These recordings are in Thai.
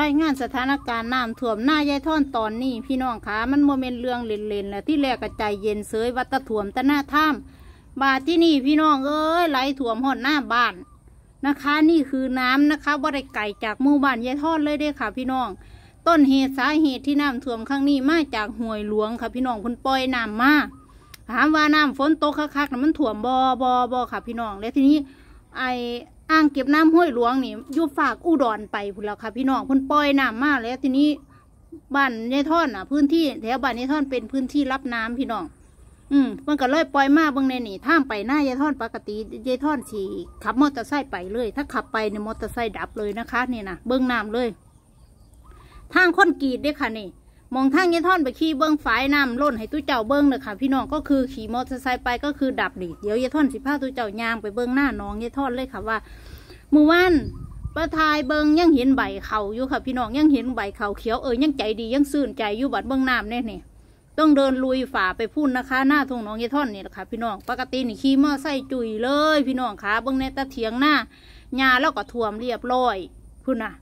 รายงานสถานการณ์น้ำท่วมหน้ายายท่อนตอนนี้ พี่น้องคะมันโมเมนเรื่องเล่นๆแหละที่แรกกระใจเย็นเสยวัดตะถ่วมตะหน้าถ้ำบาดที่นี่พี่น้องเอ้ยไหลถ่วมหอดหน้าบ้านนะคะ นี่คือน้ำนะคะว่าได้ไก่จากหมู่บ้านยายทอดเลยเด้ค่ะ พี่น้อง ต้นเหตุสาเหตุที่น้ำท่วมครั้งนี้มาจากห่วยหลวงค่ะ พี่น้องคุณปล่อยน้ำมาถามว่าน้ำฝนตกคักๆนะมันถ่วมบอบอบอค่ะ พี่น้อง แล้วทีนี้ ไออ่างเก็บน้ำห้วยหลวงนี่ยู่ฝากอุดรไปพุ่นแล้วค่ะ พี่น้องพิ่นปล่อยน้ำมากแล้วทีนี้บ้านยายท่อนอะ พื้นที่แถวบ้านยายท่อนเป็นพื้นที่รับน้ำพี่น้อง อืมมันก็เลยปล่อยมาเบิ่งในนี่ท่างไปหน้ายายท่อนปกติยายท่อนสีขับมอเตอร์ไซค์ไปเลย ถ้าขับไปเนี่ยมอเตอร์ไซค์ดับเลยนะคะ นี่นะเบิ่งน้ำเลย ทางคนกรีดด้อค่ะนี่ มองทางยายท่อนไปขี่เบิ้งฝายน้ำล้นให้ตู้เจ้าเบิ้งเลยค่ะ พี่น้องก็คือขี่มอเตอร์ไซค์ไปก็คือดับดิเดี๋ยวยายท่อนสิพาตู้เจ้ายางไปเบิ้งหน้าน้องยายท่อนเลยค่ะว่าเมื่อวานประทายเบิ้งยังเห็นใบเขาอยู่ค่ะ พี่น้องยังเห็นใบเขาเขียวเออยังใจดียังซื่นใจอยู่บัดเบิ้งน้ำเนี่ยนี่ต้องเดินลุยฝ่าไปพุ่นนะคะ หน้าทงน้องยายท่อนนี่แหละค่ะ พี่น้องปกตินี่ขี่มอไซค์จุยเลย พี่น้องค่ะเบิ้งในตะเถียงหน้าหญ้าแล้วก็ท่วมเรียบร้อยพุ่นน่ะ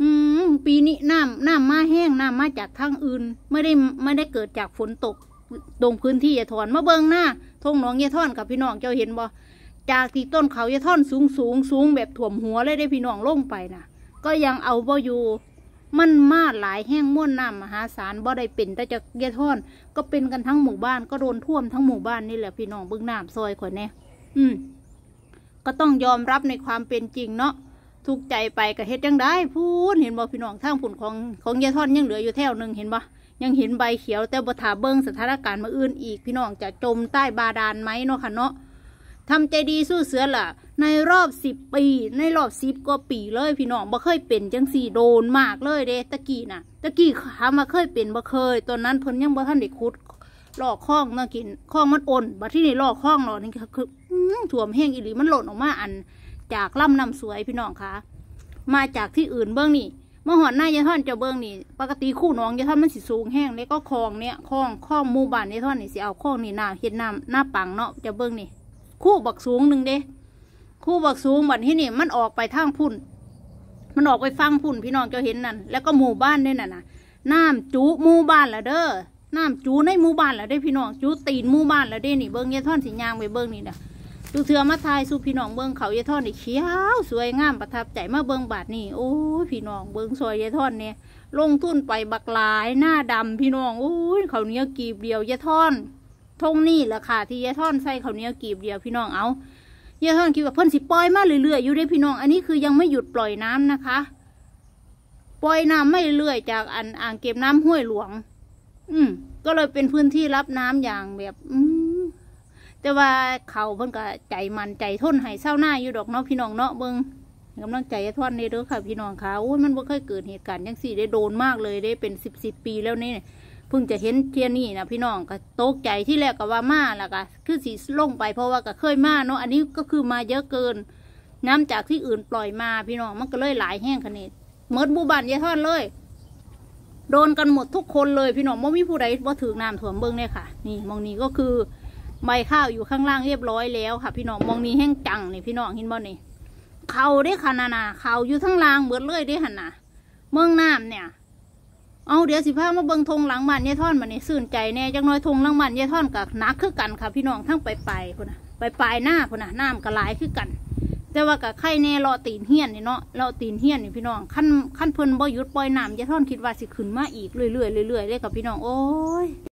อืม ปีนี้น้ำน้ำมาแห้งน้ำมาจากทางอื่น ไม่ได้ไม่ได้เกิดจากฝนตกตรงพื้นที่ยายทอนมาเบิงหน้าทงหนองยายทอนกับพี่น้องเจ้าเห็นบ่จากที่ต้นเขายายทอนสูงสูงสูงแบบถ่วมหัวเลยได้พี่น้องลงไปนะก็ยังเอาบ่อยู่มันมาหลายแห้งม้วนน้ำมหาศาลบ่ได้เป็นแต่จะยายทอน ก็เป็นกันทั้งหมู่บ้านก็โดนท่วมทั้งหมู่บ้านนี่แหละพี่น้องเบิ้งน้ำซอยข่อยแน่อืม ก็ต้องยอมรับในความเป็นจริงเนาะ ทุกใจไปก็เฮ็ดจังได้พูดเห็นบ่พี่น้องทางผุนของของยายท่อนยังเหลืออยู่แถวหนึ่งเห็นบ่ยังเห็นใบเขียวแต่บ่ถาเบิ่งสถานการณ์มาอื่นอีก พี่น้องจะจมใต้บาดาลไหมเนาะค่ะเนาะทำใจดีสู้เสือล่ะ ในรอบสิบปี ในรอบสิบกว่าปีเลย พี่น้องบ่เคยเป็นจังสี่โดนมากเลยเด้ตะกี้น่ะตะกี้ถามมาเคยเป็นบ่เคย ตอนนั้นเพิ่นยังบ่ทันได้ขุดลอกคลองเนาะกินคลองมันอ่อนบัดที่นี่ลอกคลองเนาะนี่คืออื้อถ่วมแห้งอีหลีมันหล่นออกมาอัน จากลำน้ำสวยพี่น้องคะมาจากที่อื่นเบื้องนี่เมื่อหอนหน้ายายท่อนจะเบื้องนี่ปกติคู่น้องยายท่อนมันสิสูงแห้งแล้วก็คลองเนี้ยคลองคลองมู่บ้านยายท่อนนี่สิเอาคลองนี่น้ำเห็ดน้ำหน้าปังเนาะจะเบื้องนี่คู่บักสูงหนึ่งเด้ คู่บักสูงบัดที่นี่มันออกไปทางพุ่น มันออกไปฟังพุ่นพี่น้องจะเห็นนั่นแล้วก็หมู่บ้านด้วยน่ะนะน้ำจูหมู่บ้านละเด้อน้ำจูในหมู่บ้านละเด้พี่น้องจูตีนหมู่บ้านละเด้นี่เบิ้งยายท่อนสิยางไปเบิ้งนี่นะ ดูเถื่อมาทายสู่พี่น้องเบิ้งเขายายท่อนนี่เขียว สวยงามประทับใจมาเบิ้งบาทนี่โอ้พี่น้องเบิ้งซอยยายท่อนเนี่ยลงทุนไปบักหลายหน้าดำพี่น้องโอ้ยเขาเนี้ยกีบเดียวยายท่อนทงนี่แหละค่ะที่ยายท่อนใส่เขาเนี้ยกีบเดียวพี่น้องเอายายท่อนคิดว่าเพิ่นสิปล่อยมาเรื่อยๆอยู่เด้พี่น้อง อันนี้คือยังไม่หยุดปล่อยน้ำนะคะ ปล่อยน้ำไม่เรื่อยจากอันอ่างเก็บน้ำห้วยหลวง อืมก็เลยเป็นพื้นที่รับน้ำอย่างแบบ อืม แต่ว่าเขาเพิ่นก็ใจมันใจทนให้เศร้าหน้าอยู่ดอกเนาะพี่น้องเนาะเบิงกำลังใจทอนนี่เด้อค่ะพี่น้องค่ะโอ้ยมันบ่เคยเกิดเหตุการณ์จังสี่ได้โดนมากเลยได้เป็นสิบสิบปีแล้วนี่เพิ่งจะเห็นเทียนี่นะพี่น้องก็ตกใจที่แรกก็ว่ามาแล้วก็คือสีลงไปเพราะว่าก็เคยมาเนาะอันนี้ก็คือมาเยอะเกิน น้ำจากที่อื่นปล่อยมาพี่น้องมันก็เลยหลายแห้งขนาดเมิดบูบันยายทอนเลย โดนกันหมดทุกคนเลยพี่น้องไม่มีผู้ใดว่าถือน้ำถ่วมเบิ้งเนี่ยค่ะ นี่มองนี้ก็คือ ใบข้าวอยู่ข้างล่างเรียบร้อยแล้วค่ะ พี่น้องมองนี้แห้งจังนี่พี่น้องเห็นบ่นี่เขาได้ขนาดน่ะเขาอยู่ทั้งล่างเบิดเลยได้หันนะเมืองน้ำเนี่ยเอาเดี๋ยวสิพามาเบิ่งธงหลังบ้านยายท่อนมานี่สื่นใจแน่จังน้อยธงหลังบ้านยายท่อนกับนักคือกันค่ะ พี่น้องทั้งไปไปคนน่ะไปปลายหน้าคนน่ะน้ำกระลายคือกัน แต่ว่ากับไข่แน่รอตีนเฮียนนี่เนาะรอตีนเฮียนนี่พี่น้องขั้นขั้นเพิ่นบ่ยุดปล่อยน้ำยายท่อนคิดว่าสิขึ้นมาอีกเรื่อยๆเรื่อยๆเลยกับพี่น้องโอ้ย